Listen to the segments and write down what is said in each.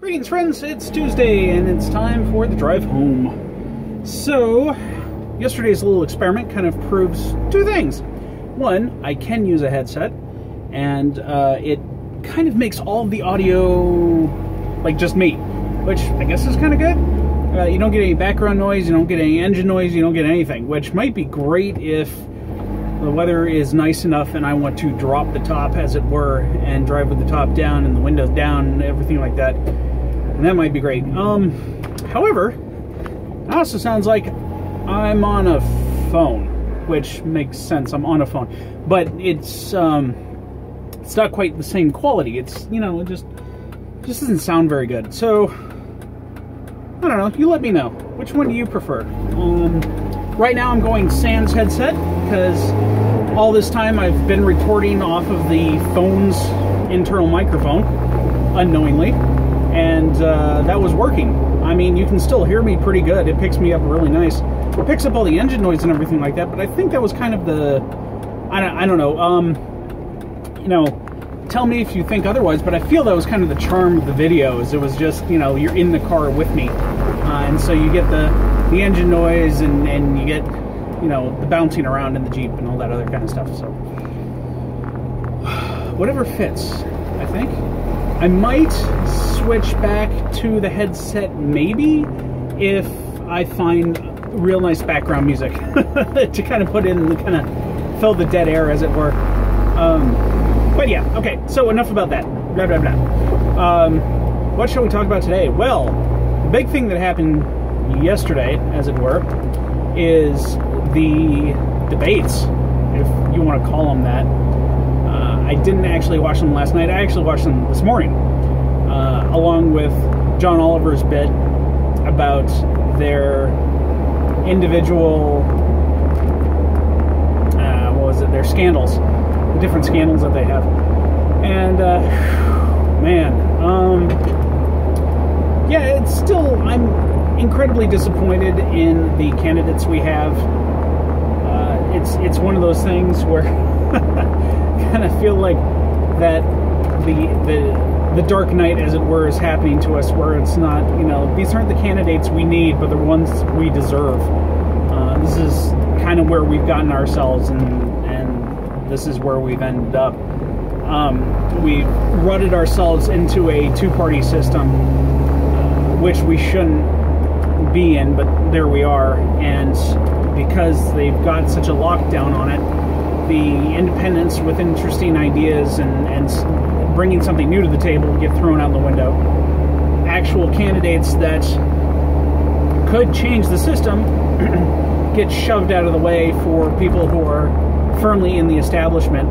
Greetings, friends. It's Tuesday, and it's time for the drive home. So, yesterday's little experiment kind of proves two things. One, I can use a headset, and uh, it kind of makes all of the audio like just me, which I guess is kind of good. Uh, you don't get any background noise, you don't get any engine noise, you don't get anything, which might be great if the weather is nice enough and I want to drop the top, as it were, and drive with the top down and the windows down and everything like that and that might be great. Um, however, it also sounds like I'm on a phone, which makes sense. I'm on a phone, but it's um, it's not quite the same quality. It's you know, it just just doesn't sound very good. So I don't know. You let me know. Which one do you prefer? Um, right now I'm going Sans headset because all this time I've been recording off of the phone's internal microphone unknowingly and uh, that was working. I mean, you can still hear me pretty good. It picks me up really nice. It picks up all the engine noise and everything like that, but I think that was kind of the, I don't, I don't know, um, you know, tell me if you think otherwise, but I feel that was kind of the charm of the videos. It was just, you know, you're in the car with me, uh, and so you get the, the engine noise and, and you get, you know, the bouncing around in the Jeep and all that other kind of stuff, so. Whatever fits, I think. I might switch back to the headset maybe if I find real nice background music to kind of put in, and kind of fill the dead air, as it were. Um, but yeah, okay, so enough about that. Blah, blah, blah. Um, what shall we talk about today? Well, the big thing that happened yesterday, as it were, is the debates, if you want to call them that. Uh, I didn't actually watch them last night. I actually watched them this morning uh, along with John Oliver's bit about their individual, uh, what was it, their scandals, the different scandals that they have. And, uh, man, um, yeah, it's still, I'm incredibly disappointed in the candidates we have. It's, it's one of those things where kind of feel like that the, the, the Dark Knight, as it were, is happening to us, where it's not, you know, these aren't the candidates we need, but the ones we deserve. Uh, this is kind of where we've gotten ourselves, and and this is where we've ended up. Um, we rutted ourselves into a two-party system, uh, which we shouldn't be in, but there we are. And because they've got such a lockdown on it, the independents with interesting ideas and, and bringing something new to the table get thrown out the window. Actual candidates that could change the system get shoved out of the way for people who are firmly in the establishment.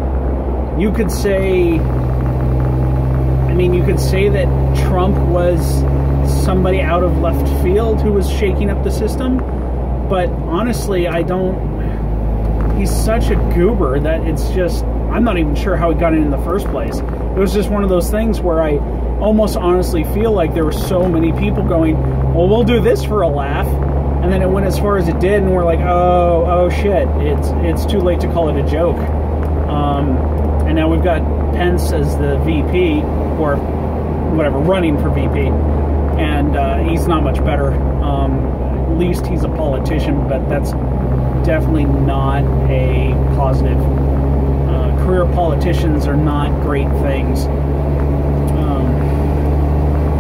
You could say, I mean, you could say that Trump was somebody out of left field who was shaking up the system, but honestly, I don't. He's such a goober that it's just. I'm not even sure how he got in in the first place it was just one of those things where I almost honestly feel like there were so many people going, well, we'll do this for a laugh. And then it went as far as it did, and we're like, oh, oh shit, it's it's too late to call it a joke. Um, and now we've got Pence as the VP, or whatever, running for VP, and uh, he's not much better. Um, at least he's a politician, but that's definitely not a positive career politicians are not great things. Um,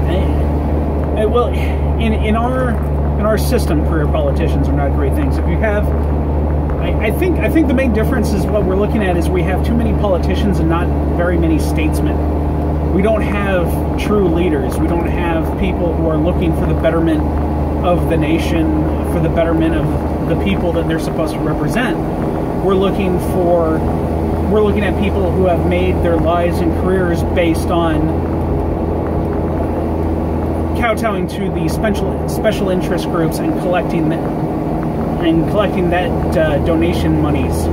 and, and, well, in, in our in our system, career politicians are not great things. If you have, I, I think I think the main difference is what we're looking at is we have too many politicians and not very many statesmen. We don't have true leaders. We don't have people who are looking for the betterment of the nation, for the betterment of the people that they're supposed to represent. We're looking for we're looking at people who have made their lives and careers based on kowtowing to the special special interest groups and collecting and collecting that uh, donation monies,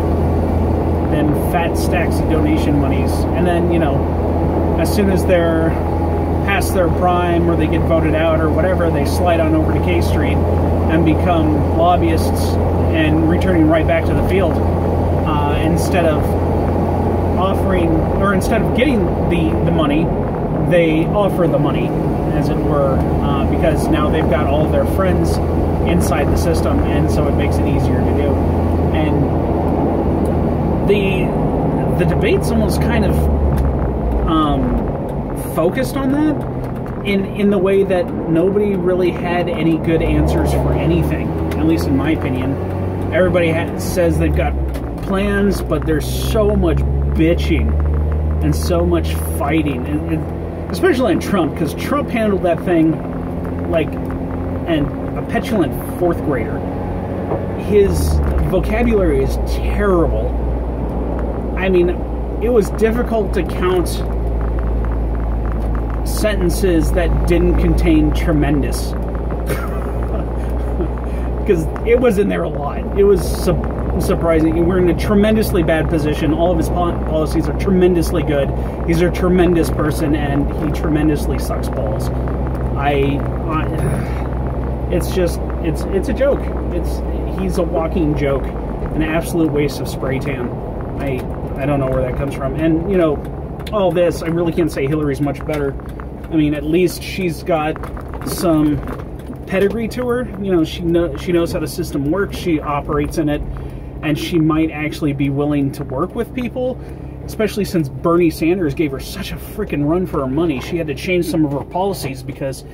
then fat stacks of donation monies, and then you know, as soon as they're past their prime or they get voted out or whatever, they slide on over to K Street and become lobbyists and returning right back to the field uh, instead of offering, or instead of getting the, the money, they offer the money. as it were, uh, because now they've got all their friends inside the system, and so it makes it easier to do. And the the debate's almost kind of um, focused on that in in the way that nobody really had any good answers for anything, at least in my opinion. Everybody says they've got plans, but there's so much bitching and so much fighting, and, and especially in Trump, because Trump handled that thing like an a petulant fourth grader. His vocabulary is terrible. I mean, it was difficult to count sentences that didn't contain tremendous. Because it was in there a lot. It was su- surprising. We're in a tremendously bad position. All of his policies are tremendously good. He's a tremendous person, and he tremendously sucks balls. I, I it's just it's it's a joke. It's he's a walking joke, an absolute waste of spray tan. I I don't know where that comes from. And you know, all this I really can't say Hillary's much better. I mean, at least she's got some pedigree to her. You know, she know she knows how the system works. She operates in it, and she might actually be willing to work with people. Especially since Bernie Sanders gave her such a freaking run for her money, she had to change some of her policies because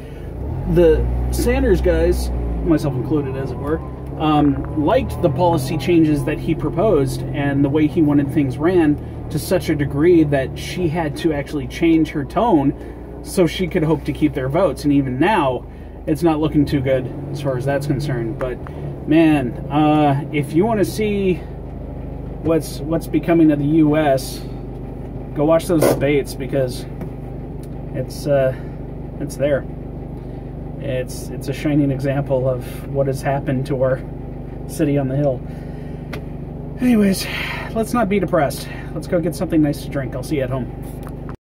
the Sanders guys, myself included, as it were, um, liked the policy changes that he proposed and the way he wanted things ran to such a degree that she had to actually change her tone so she could hope to keep their votes. And even now, it's not looking too good as far as that's concerned. But man, uh, if you want to see what's what's becoming of the U.S., go watch those debates because it's uh, it's there it's it's a shining example of what has happened to our city on the hill. Anyways, let's not be depressed. Let's go get something nice to drink. I'll see you at home.